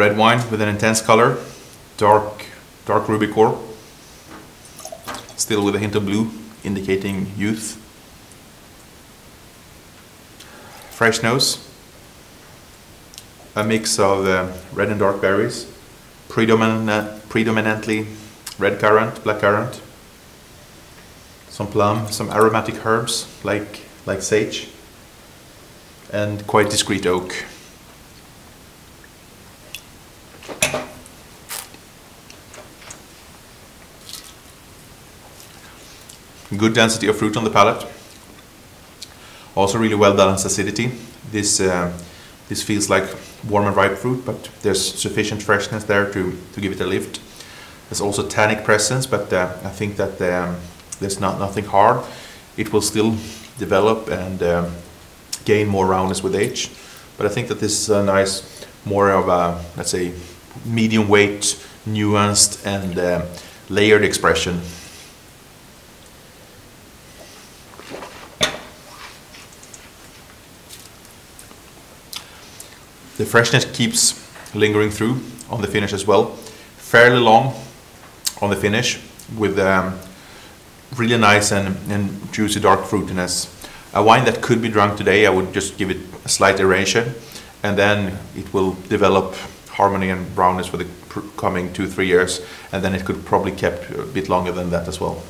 red wine with an intense color, dark, dark ruby core, still with a hint of blue, indicating youth. Fresh nose, a mix of uh, red and dark berries, predominant, predominantly red currant, black currant, some plum, some aromatic herbs like, like sage, and quite discreet oak. Good density of fruit on the palate. Also really well balanced acidity. This uh, this feels like warm and ripe fruit, but there's sufficient freshness there to, to give it a lift. There's also tannic presence, but uh, I think that um, there's not nothing hard. It will still develop and um, gain more roundness with age. But I think that this is a nice, more of a, let's say, medium weight, nuanced and uh, layered expression The freshness keeps lingering through on the finish as well. Fairly long on the finish with um, really nice and, and juicy dark fruitiness. A wine that could be drunk today, I would just give it a slight aeration and then it will develop harmony and brownness for the coming two, three years and then it could probably kept a bit longer than that as well.